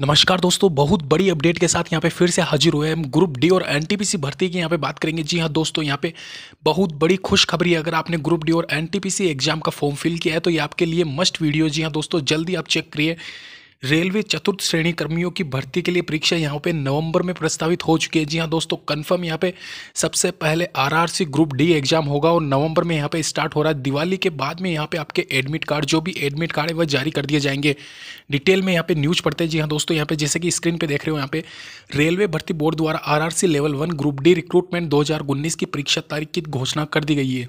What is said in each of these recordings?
नमस्कार दोस्तों, बहुत बड़ी अपडेट के साथ यहाँ पे फिर से हाजिर हुए हम ग्रुप डी और एनटीपीसी भर्ती की यहाँ पे बात करेंगे। जी हाँ दोस्तों, यहाँ पे बहुत बड़ी खुशखबरी है। अगर आपने ग्रुप डी और एनटीपीसी एग्ज़ाम का फॉर्म फिल किया है तो ये आपके लिए मस्ट वीडियो जी हाँ दोस्तों, जल्दी आप चेक करिए। रेलवे चतुर्थ श्रेणी कर्मियों की भर्ती के लिए परीक्षा यहाँ पे नवंबर में प्रस्तावित हो चुकी है। जी हाँ दोस्तों कंफर्म यहाँ पे सबसे पहले आरआरसी ग्रुप डी एग्ज़ाम होगा और नवंबर में यहाँ पे स्टार्ट हो रहा है। दिवाली के बाद में यहाँ पे आपके एडमिट कार्ड जो भी एडमिट कार्ड है, वह जारी कर दिए जाएँगे। डिटेल में यहाँ पे न्यूज़ पढ़ते हैं। जी हाँ दोस्तों, यहाँ पे जैसे कि स्क्रीन पर देख रहे हो, यहाँ पे रेलवे भर्ती बोर्ड द्वारा RRC level one group D recruitment दो हज़ार उन्नीस की परीक्षा तारीख की घोषणा कर दी गई है।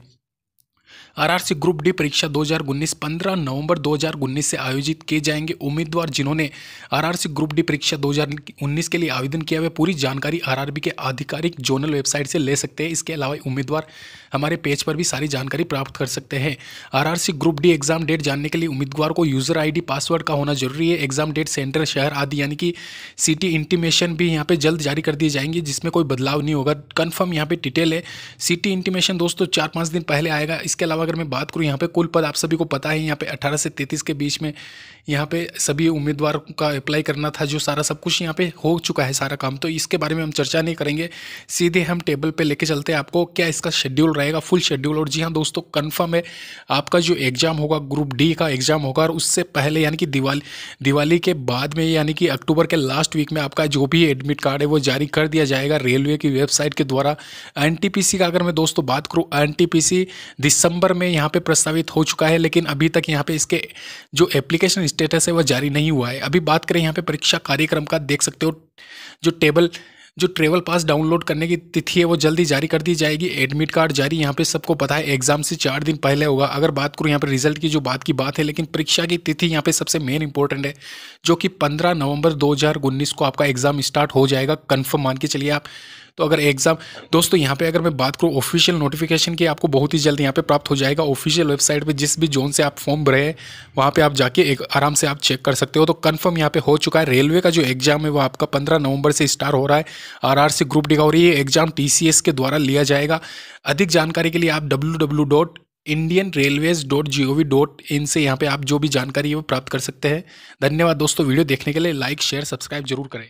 आरआरसी ग्रुप डी परीक्षा 2019 15 नवंबर 2019 से आयोजित किए जाएँगे उम्मीदवार जिन्होंने आरआरसी ग्रुप डी परीक्षा 2019 के लिए आवेदन किया हुआ पूरी जानकारी आरआरबी के आधिकारिक जोनल वेबसाइट से ले सकते हैं। इसके अलावा उम्मीदवार हमारे पेज पर भी सारी जानकारी प्राप्त कर सकते हैं। RRC group D exam date जानने के लिए उम्मीदवार को यूज़र आईडी, पासवर्ड का होना ज़रूरी है। एग्ज़ाम डेट सेंटर, शहर आदि, यानी कि सिटी इंटीमेशन भी यहाँ पे जल्द जारी कर दिए जाएँगे, जिसमें कोई बदलाव नहीं होगा। कन्फर्म यहाँ पे डिटेल है। सिटी इंटीमेशन दोस्तों, चार पाँच दिन पहले आएगा। इसके अलावा अगर मैं बात करूँ, यहाँ पे कुल पद आप सभी को पता है, यहाँ पे 18 से 33 के बीच में यहाँ पे सभी उम्मीदवार का अप्लाई करना था, जो सारा सब कुछ यहाँ पे हो चुका है, सारा काम। तो इसके बारे में हम चर्चा नहीं करेंगे, सीधे हम टेबल पे लेके चलते हैं आपको, क्या इसका शेड्यूल रहेगा फुल शेड्यूल और जी हाँ दोस्तों कन्फर्म है, आपका जो एग्ज़ाम होगा ग्रुप डी का एग्ज़ाम होगा, और उससे पहले यानी कि दिवाली दिवाली के बाद में, यानी कि अक्टूबर के लास्ट वीक में आपका जो भी एडमिट कार्ड है, वो जारी कर दिया जाएगा रेलवे की वेबसाइट के द्वारा। एनटीपीसी का अगर मैं दोस्तों बात करूँ एन दिसंबर में यहाँ पे प्रस्तावित हो चुका है, लेकिन अभी तक यहाँ पे इसके जो एप्लीकेशन स्टेटस है, वह जारी नहीं हुआ है। अभी बात करें, यहाँ पे परीक्षा कार्यक्रम का देख सकते हो, जो टेबल जो ट्रेवल पास डाउनलोड करने की तिथि है, वो जल्दी जारी कर दी जाएगी। एडमिट कार्ड जारी, यहाँ पे सबको पता है एग्ज़ाम से चार दिन पहले होगा। अगर बात करूँ, यहाँ पे रिज़ल्ट की जो बात की बात है, लेकिन परीक्षा की तिथि यहाँ पे सबसे मेन इंपॉर्टेंट है, जो कि पंद्रह नवंबर दो हज़ार उन्नीस को आपका एग्ज़ाम स्टार्ट हो जाएगा। कन्फर्म मान के चलिए आप तो अगर एग्ज़ाम दोस्तों, यहाँ पे अगर मैं बात करूँ ऑफिशियल नोटिफिकेशन की, आपको बहुत ही जल्द यहाँ पे प्राप्त हो जाएगा ऑफिशियल वेबसाइट पे। जिस भी जोन से आप फॉर्म भरे हैं, वहाँ पे आप जाके एक आराम से आप चेक कर सकते हो। तो कन्फर्म यहाँ पे हो चुका है। रेलवे का जो एग्ज़ाम है, वो आपका पंद्रह नवंबर से स्टार्ट हो रहा है। आर सी ग्रुप डी का और ये एग्ज़ाम टी सी एस के द्वारा लिया जाएगा। अधिक जानकारी के लिए आप W Indian railways dot G O V dot in से यहाँ पे आप जो भी जानकारी है, वो प्राप्त कर सकते हैं। धन्यवाद दोस्तों, वीडियो देखने के लिए। लाइक शेयर सब्सक्राइब ज़रूर करें।